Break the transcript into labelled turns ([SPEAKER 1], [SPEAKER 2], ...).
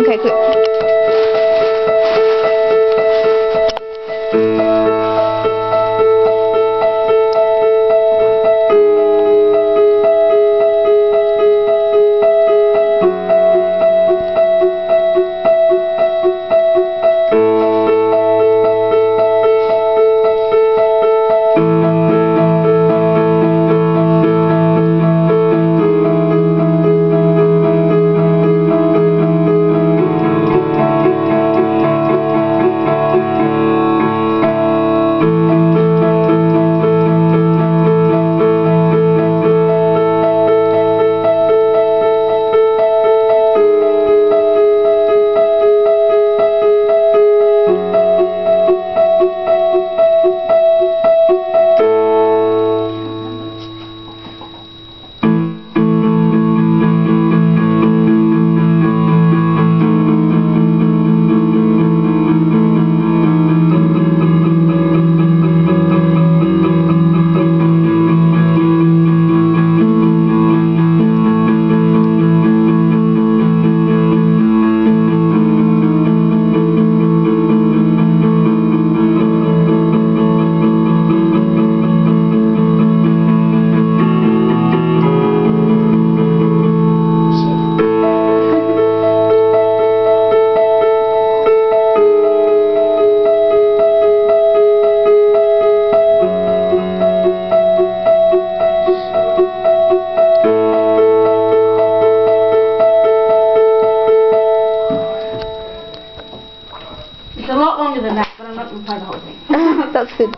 [SPEAKER 1] Okay, good.
[SPEAKER 2] longer than that, but I'm not going to play the whole thing.
[SPEAKER 1] That's good.